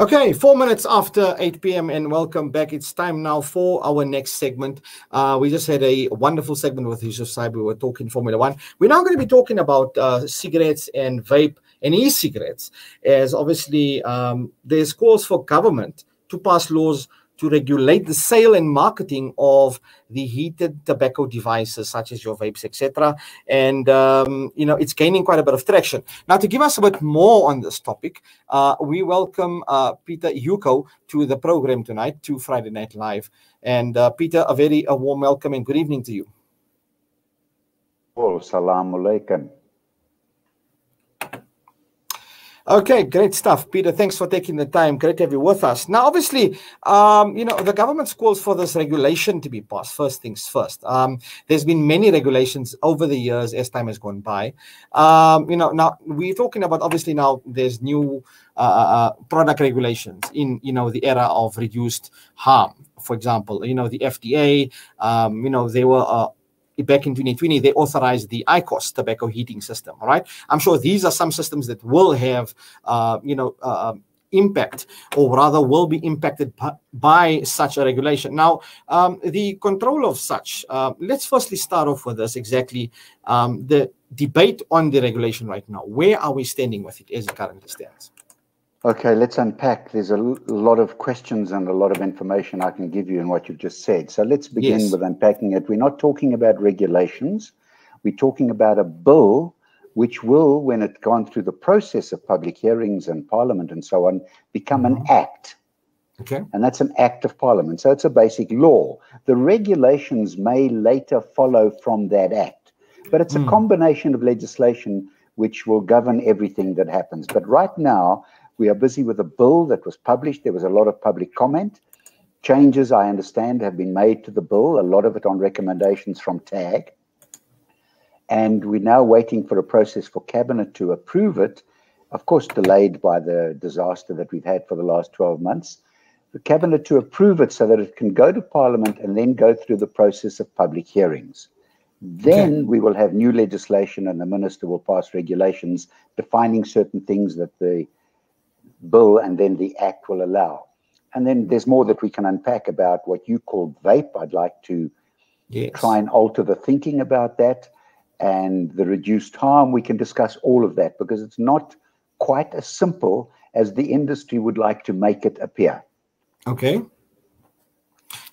Okay, four minutes after 8 p.m. and welcome back. It's time now for our next segment. Uh, we just had a wonderful segment with Yusuf Saib. We were talking Formula One. We're now going to be talking about uh, cigarettes and vape and e-cigarettes, as obviously um, there's calls for government to pass laws to regulate the sale and marketing of the heated tobacco devices such as your vapes etc and um, you know it's gaining quite a bit of traction. Now to give us a bit more on this topic uh, we welcome uh, peter Ucko to the program tonight to friday night live. And uh, peter a very a warm welcome and good evening to you. Oh salam alaikum Okay, great stuff, Peter. Thanks for taking the time. Great to have you with us. Now, obviously, um, you know the government's calls for this regulation to be passed. First things first. Um, there's been many regulations over the years as time has gone by. Um, you know, now we're talking about obviously now there's new uh, uh, uh product regulations in you know the era of reduced harm. For example, you know the FDA. Um, you know they were uh, back in 2020, they authorized the IQOS tobacco heating system. All right. I'm sure these are some systems that will have, uh, you know, uh, um, impact or rather will be impacted by such a regulation. Now, um, the control of such, uh, let's firstly start off with this exactly um, the debate on the regulation right now. Where are we standing with it as it currently stands? Okay, let's unpack. There's a lot of questions and a lot of information I can give you in what you've just said. So let's begin yes. with unpacking it. We're not talking about regulations. We're talking about a bill which will, when it's gone through the process of public hearings and parliament and so on, become mm-hmm. an act. Okay. And that's an act of parliament. So it's a basic law. The regulations may later follow from that act, but it's mm. a combination of legislation which will govern everything that happens. But right now, we are busy with a bill that was published. There was a lot of public comment. Changes, I understand, have been made to the bill, a lot of it on recommendations from TAG. And we're now waiting for a process for Cabinet to approve it, of course, delayed by the disaster that we've had for the last 12 months. The Cabinet to approve it so that it can go to Parliament and then go through the process of public hearings. Then okay. we will have new legislation and the Minister will pass regulations defining certain things that the bill and then the act will allow. And then there's more that we can unpack about what you call vape. I'd like to yes. try and alter the thinking about that and the reduced harm. We can discuss all of that because it's not quite as simple as the industry would like to make it appear. Okay.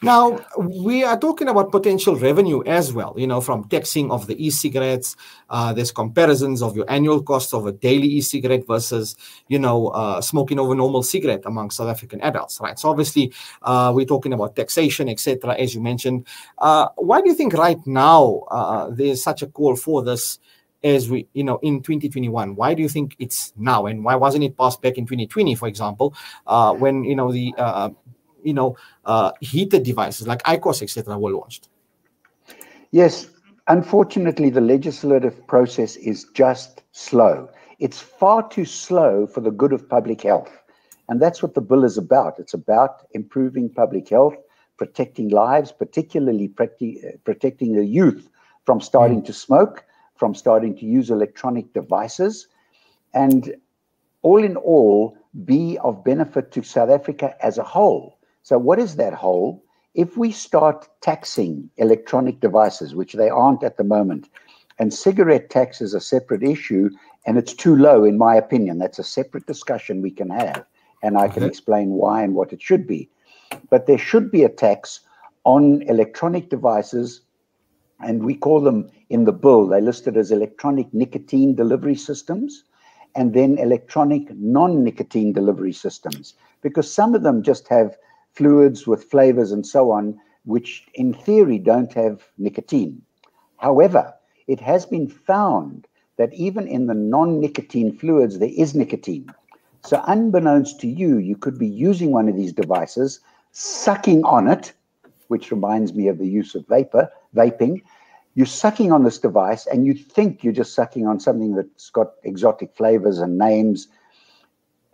Now, we are talking about potential revenue as well, you know, from taxing of the e-cigarettes. Uh, there's comparisons of your annual cost of a daily e-cigarette versus, you know, uh, smoking of a normal cigarette among South African adults, right? So obviously, uh, we're talking about taxation, etc., as you mentioned. Uh, why do you think right now uh, there's such a call for this as we, you know, in 2021? Why do you think it's now, and why wasn't it passed back in 2020, for example, uh, when you know the you know uh, heated devices like IQOS, etc., were launched. Yes, unfortunately, the legislative process is just slow. It's far too slow for the good of public health. And that's what the bill is about. It's about improving public health, protecting lives, particularly protecting the youth from starting to smoke, from starting to use electronic devices, and all in all, be of benefit to South Africa as a whole. So, what is that whole? If we start taxing electronic devices, which they aren't at the moment, and cigarette tax is a separate issue, and it's too low, in my opinion, that's a separate discussion we can have, and I can okay. explain why and what it should be. But there should be a tax on electronic devices, and we call them in the bill, they're listed as electronic nicotine delivery systems and then electronic non nicotine delivery systems, because some of them just have fluids with flavors and so on, which in theory don't have nicotine. However, it has been found that even in the non nicotine fluids, there is nicotine. So, unbeknownst to you, you could be using one of these devices, sucking on it, which reminds me of the use of vapor, vaping. You're sucking on this device and you think you're just sucking on something that's got exotic flavors and names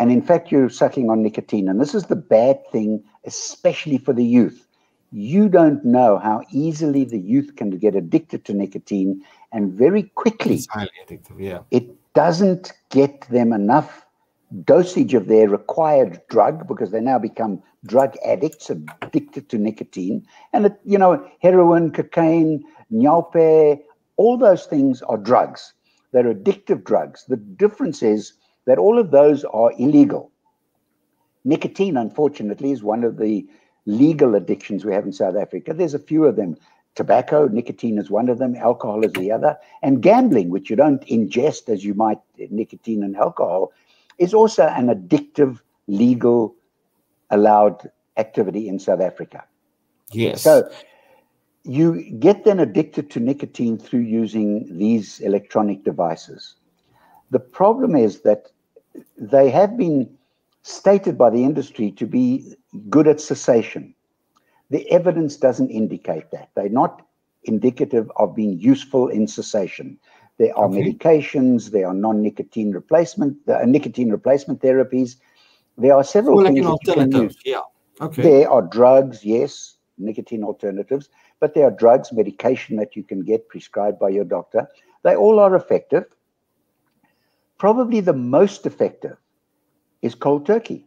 and in fact, you're sucking on nicotine. And this is the bad thing, especially for the youth. You don't know how easily the youth can get addicted to nicotine, and very quickly, it's highly addictive. Yeah, it doesn't get them enough dosage of their required drug because they now become drug addicts, addicted to nicotine. And, it, you know, heroin, cocaine, nyaope, all those things are drugs. They're addictive drugs. The difference is that all of those are illegal. Nicotine, unfortunately, is one of the legal addictions we have in South Africa. There's a few of them. Tobacco, nicotine is one of them, alcohol is the other, and gambling, which you don't ingest as you might nicotine and alcohol, is also an addictive, legal, allowed activity in South Africa. Yes. So you get then addicted to nicotine through using these electronic devices. The problem is that they have been stated by the industry to be good at cessation. The evidence doesn't indicate that. They're not indicative of being useful in cessation. There are okay. medications, there are non-nicotine replacement, are nicotine replacement therapies. There are several well, things like that you can use. Yeah. Okay. There are drugs, yes, nicotine alternatives, but there are drugs, medication that you can get prescribed by your doctor. They all are effective. Probably the most effective is cold turkey.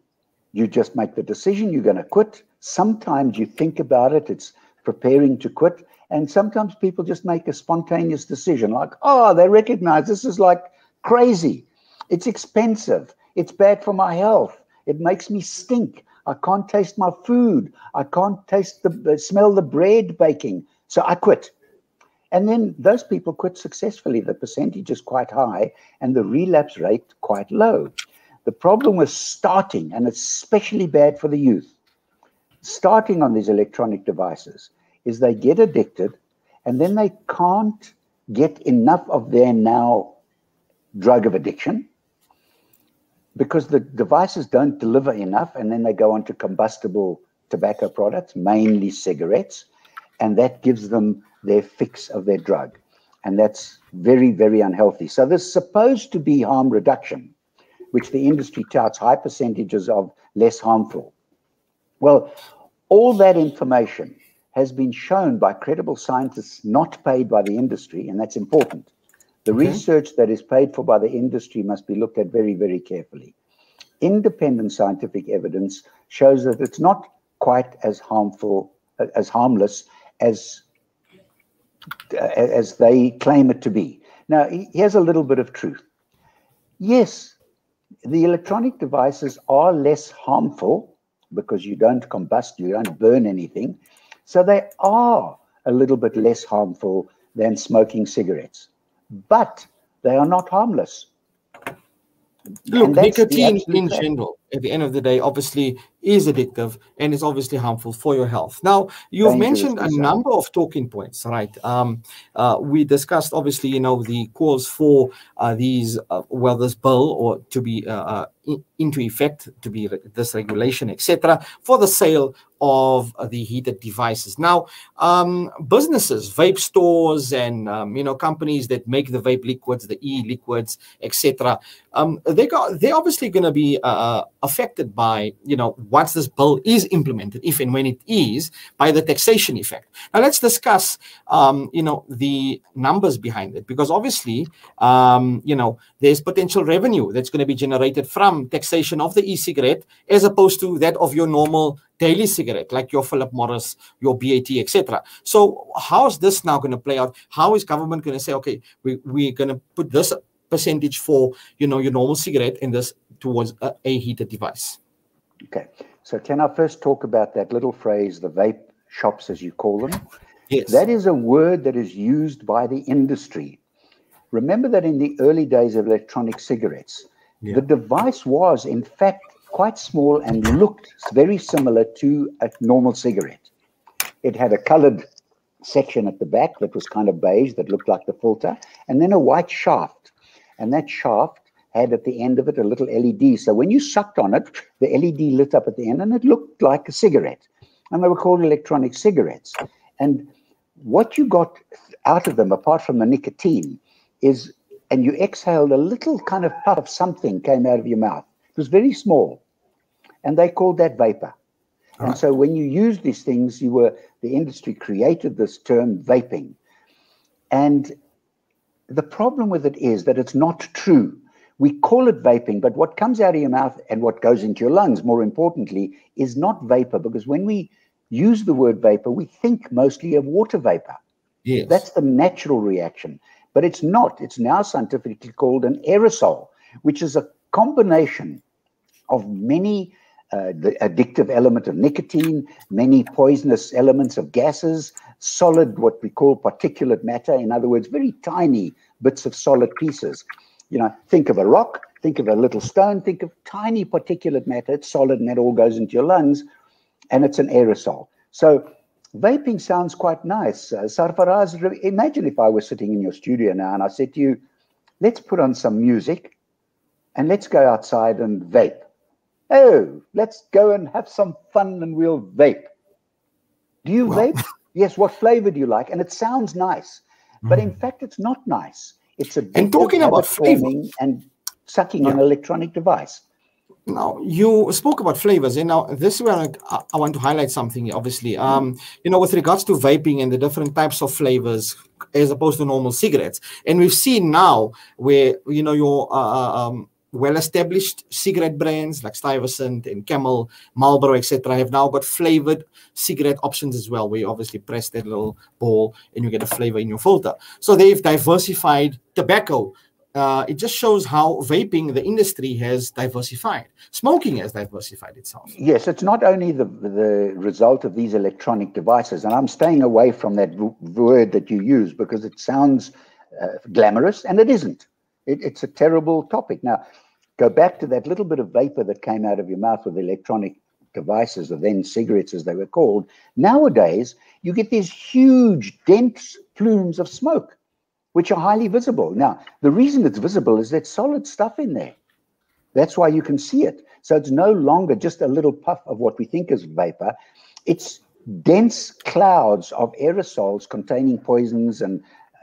You just make the decision you're going to quit. Sometimes you think about it, it's preparing to quit. And sometimes people just make a spontaneous decision like, oh, they recognize this is like crazy. It's expensive. It's bad for my health. It makes me stink. I can't taste my food. I can't taste the smell the bread baking. So I quit. And then those people quit successfully. The percentage is quite high and the relapse rate quite low. The problem with starting, and it's especially bad for the youth, starting on these electronic devices is they get addicted and then they can't get enough of their now drug of addiction because the devices don't deliver enough and then they go on to combustible tobacco products mainly cigarettes and that gives them their fix of their drug and that's very very unhealthy so there's supposed to be harm reduction which the industry touts high percentages of less harmful well all that information has been shown by credible scientists not paid by the industry, and that's important. The okay. research that is paid for by the industry must be looked at very, very carefully. Independent scientific evidence shows that it's not quite as harmful, as harmless as Uh, as they claim it to be. Now, here's a little bit of truth. Yes, the electronic devices are less harmful because you don't combust, you don't burn anything. So they are a little bit less harmful than smoking cigarettes, but they are not harmless. Look, nicotine in general, at the end of the day, obviously is addictive and is obviously harmful for your health. Now, you've Dangerous mentioned a number of talking points, right? Um, uh, we discussed, obviously, you know, the calls for uh, these, uh, well, this bill or to be uh, uh, into effect to be this regulation, etc., for the sale of the heated devices. Now, um, businesses, vape stores, and um, you know companies that make the vape liquids, the e-liquids, etc., um, they got they're obviously going to be uh, affected by you know once this bill is implemented, if and when it is, by the taxation effect. Now, let's discuss um, you know the numbers behind it because obviously um, you know there's potential revenue that's going to be generated from taxation of the e-cigarette as opposed to that of your normal daily cigarette like your philip morris your bat etc so how is this now going to play out how is government going to say okay we, we're going to put this percentage for you know your normal cigarette in this towards a, a heated device okay so can i first talk about that little phrase the vape shops as you call them yes that is a word that is used by the industry remember that in the early days of electronic cigarettes yeah. The device was, in fact, quite small and looked very similar to a normal cigarette. It had a colored section at the back that was kind of beige that looked like the filter, and then a white shaft. And that shaft had at the end of it a little LED. So when you sucked on it, the LED lit up at the end and it looked like a cigarette. And they were called electronic cigarettes. And what you got out of them, apart from the nicotine, is and you exhaled a little kind of puff of something came out of your mouth. It was very small. And they called that vapor. All and right. so when you use these things, you were the industry created this term vaping. And the problem with it is that it's not true. We call it vaping, but what comes out of your mouth and what goes into your lungs, more importantly, is not vapor because when we use the word vapor, we think mostly of water vapor. Yes. That's the natural reaction, but it's not. It's now scientifically called an aerosol, which is a combination of many uh, the addictive element of nicotine, many poisonous elements of gases, solid, what we call particulate matter, in other words, very tiny bits of solid pieces. You know, think of a rock, think of a little stone, think of tiny particulate matter, it's solid and that all goes into your lungs, and it's an aerosol. So vaping sounds quite nice. Uh, Sarfaraz, imagine if I was sitting in your studio now and I said to you, let's put on some music and let's go outside and vape. Oh, let's go and have some fun and we'll vape. Do you well, vape? yes. What flavor do you like? And it sounds nice, but in mm. fact, it's not nice. It's a and talking about flavor and sucking yeah. on an electronic device. Now you spoke about flavors, and now this is where I, I want to highlight something. Obviously, um, you know, with regards to vaping and the different types of flavors as opposed to normal cigarettes, and we've seen now where you know your uh, uh um, well-established cigarette brands like Stuyvesant and Camel, Marlboro, etc., have now got flavored cigarette options as well, where you obviously press that little ball and you get a flavor in your filter. So they've diversified tobacco. Uh, it just shows how vaping, the industry, has diversified. Smoking has diversified itself. Yes, it's not only the the result of these electronic devices, and I'm staying away from that word that you use because it sounds uh, glamorous, and it isn't. It, it's a terrible topic. Now, go back to that little bit of vapor that came out of your mouth with electronic devices, or then cigarettes as they were called. Nowadays, you get these huge, dense plumes of smoke, which are highly visible. Now, the reason it's visible is there's solid stuff in there. That's why you can see it. So it's no longer just a little puff of what we think is vapor. It's dense clouds of aerosols containing poisons and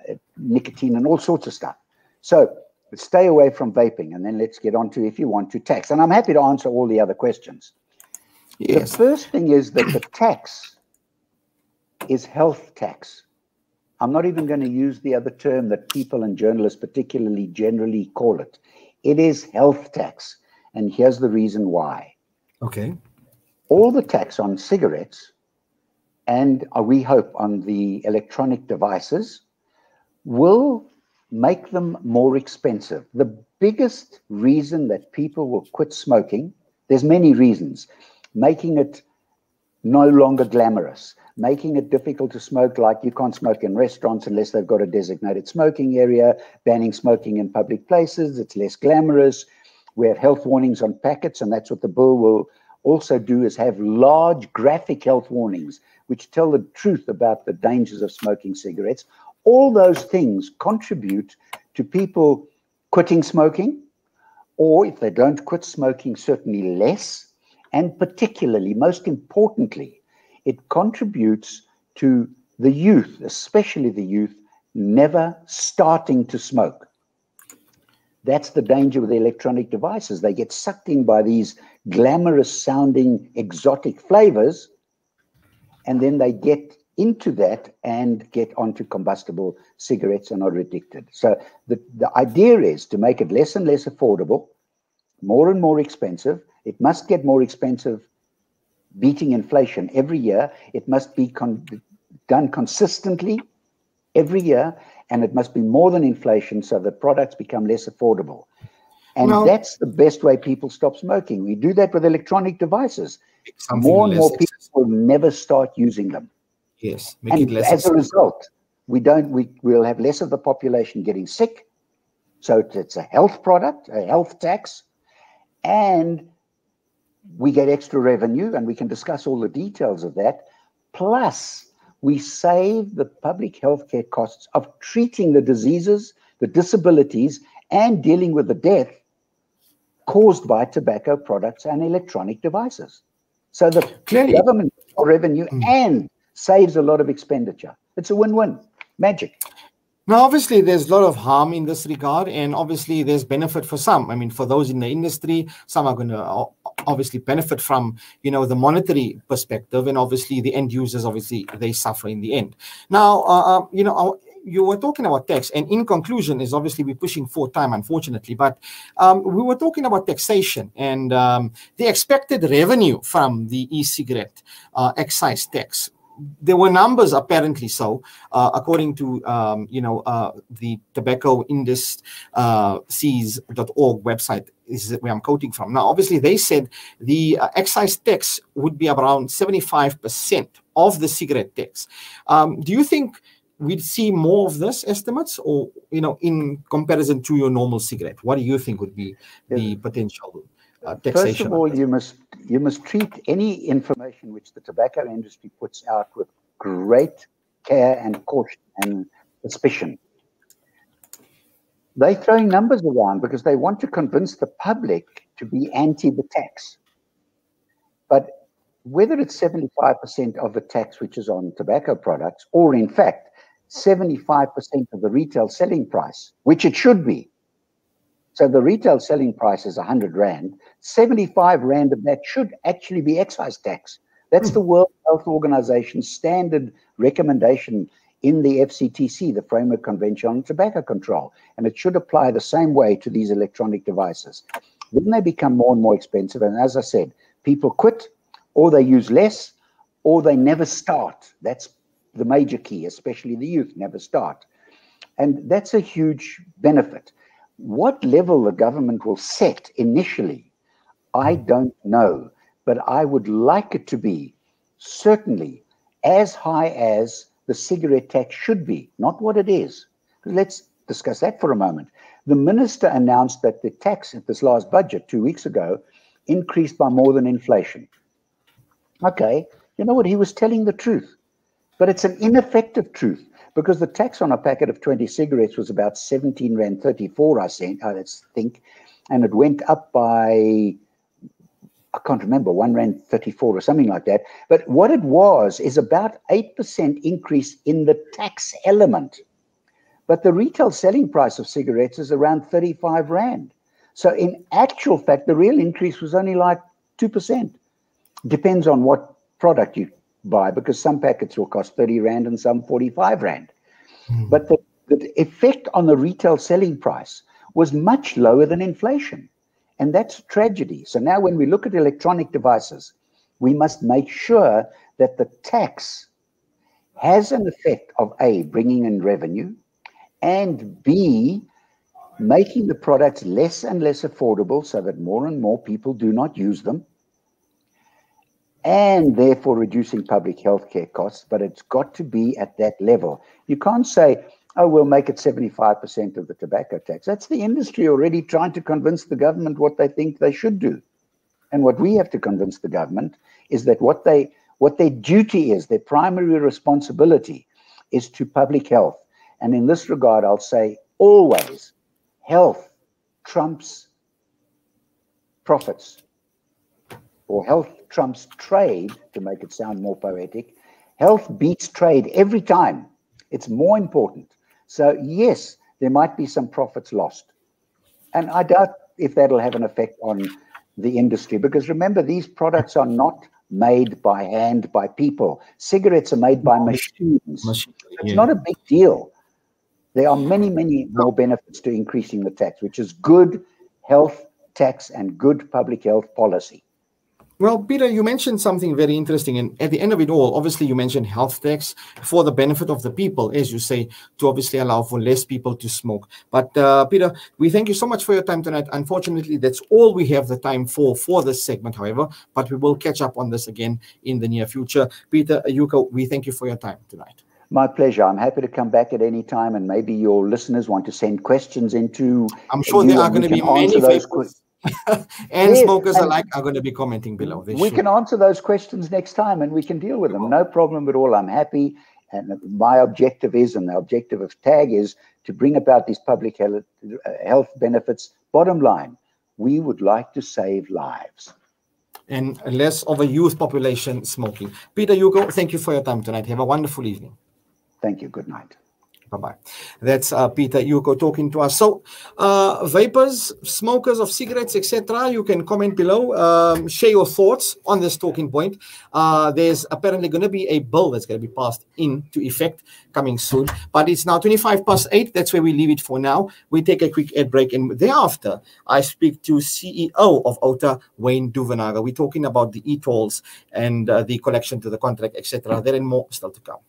uh, nicotine and all sorts of stuff. So but stay away from vaping. And then let's get on to, if you want to, tax. And I'm happy to answer all the other questions. Yes. The first thing is that the tax is health tax. I'm not even going to use the other term that people and journalists particularly generally call it. It is health tax. And here's the reason why. Okay. All the tax on cigarettes and uh, we hope on the electronic devices will make them more expensive. The biggest reason that people will quit smoking, there's many reasons, making it no longer glamorous, making it difficult to smoke, like you can't smoke in restaurants unless they've got a designated smoking area, banning smoking in public places, it's less glamorous. We have health warnings on packets, and that's what the bill will also do is have large graphic health warnings which tell the truth about the dangers of smoking cigarettes all those things contribute to people quitting smoking, or if they don't quit smoking, certainly less. And particularly, most importantly, it contributes to the youth, especially the youth, never starting to smoke. That's the danger with electronic devices. They get sucked in by these glamorous sounding exotic flavors, and then they get into that and get onto combustible cigarettes and are addicted. So the, the idea is to make it less and less affordable, more and more expensive. It must get more expensive, beating inflation every year. It must be con done consistently every year, and it must be more than inflation so that products become less affordable. And well, that's the best way people stop smoking. We do that with electronic devices. More and more people will never start using them. Yes, make and it less. As a result, we don't. We will have less of the population getting sick. So it's a health product, a health tax, and we get extra revenue, and we can discuss all the details of that. Plus, we save the public healthcare costs of treating the diseases, the disabilities, and dealing with the death caused by tobacco products and electronic devices. So the Clearly. government revenue mm. and saves a lot of expenditure. It's a win-win. Magic. Now, obviously, there's a lot of harm in this regard, and obviously, there's benefit for some. I mean, for those in the industry, some are going to obviously benefit from, you know, the monetary perspective, and obviously, the end users, obviously, they suffer in the end. Now, uh, uh you know, you were talking about tax, and in conclusion, is obviously we're pushing for time, unfortunately, but um, we were talking about taxation and um, the expected revenue from the e-cigarette uh, excise tax there were numbers apparently so uh, according to um, you know uh, the tobacco industries uh, website is where i'm quoting from. Now obviously they said the uh, excise tax would be around 75% of the cigarette tax. Um, do you think we'd see more of this estimates or you know in comparison to your normal cigarette? What do you think would be the potential uh, First of all, you must you must treat any information which the tobacco industry puts out with great care and caution and suspicion. They're throwing numbers around because they want to convince the public to be anti the tax. But whether it's 75% of the tax which is on tobacco products, or in fact, 75% of the retail selling price, which it should be, so the retail selling price is 100 Rand. 75 Rand of that should actually be excise tax. That's hmm. the World Health Organization's standard recommendation in the FCTC, the Framework Convention on Tobacco Control. And it should apply the same way to these electronic devices. Then they become more and more expensive. And as I said, people quit or they use less or they never start. That's the major key, especially the youth never start. And that's a huge benefit. What level the government will set initially, I hmm. don't know, but I would like it to be certainly as high as the cigarette tax should be, not what it is. Let's discuss that for a moment. The minister announced that the tax at this last budget two weeks ago increased by more than inflation. Okay, you know what? He was telling the truth, but it's an ineffective truth because the tax on a packet of 20 cigarettes was about 17 Rand 34, I think, and it went up by, I can't remember, 1 Rand 34 or something like that. But what it was is about 8% increase in the tax element. But the retail selling price of cigarettes is around 35 Rand. So in actual fact, the real increase was only like 2%. Depends on what product you buy because some packets will cost 30 Rand and some 45 Rand. Mm. But the, the effect on the retail selling price was much lower than inflation. And that's a tragedy. So now when we look at electronic devices, we must make sure that the tax has an effect of A, bringing in revenue, and B, making the products less and less affordable so that more and more people do not use them and therefore reducing public health care costs, but it's got to be at that level. You can't say, oh, we'll make it 75% of the tobacco tax. That's the industry already trying to convince the government what they think they should do. And what we have to convince the government is that what they what their duty is, their primary responsibility is to public health. And in this regard, I'll say always health trumps profits or health trumps trade, to make it sound more poetic, health beats trade every time. It's more important. So, yes, there might be some profits lost. And I doubt if that'll have an effect on the industry because remember, these products are not made by hand by people. Cigarettes are made by machines. Machine, it's not a big deal. There are many, many more benefits to increasing the tax, which is good health tax and good public health policy. Well, Peter, you mentioned something very interesting. And at the end of it all, obviously, you mentioned health tax for the benefit of the people, as you say, to obviously allow for less people to smoke. But, uh, Peter, we thank you so much for your time tonight. Unfortunately, that's all we have the time for for this segment, however, but we will catch up on this again in the near future. Peter Ayuko, we thank you for your time tonight. My pleasure. I'm happy to come back at any time, and maybe your listeners want to send questions into. I'm sure there are going to be many those questions and yes, smokers and alike are going to be commenting below. we should. can answer those questions next time and we can deal with them. No problem at all. I'm happy. And my objective is, and the objective of TAG is to bring about these public uh, health benefits. Bottom line, we would like to save lives. And less of a youth population smoking. Peter Hugo, thank you for your time tonight. Have a wonderful evening. Thank you. Good night. Bye bye. That's uh, Peter Ucko talking to us. So, uh, vapors, smokers of cigarettes, etc., you can comment below, um, share your thoughts on this talking point. Uh, there's apparently going to be a bill that's going to be passed into effect coming soon, but it's now 25 past 8. That's where we leave it for now. We take a quick ad break, and thereafter, I speak to CEO of OUTA, Wayne Duvenage. We're talking about the e-tolls and uh, the collection to the contract, etc. There and more still to come.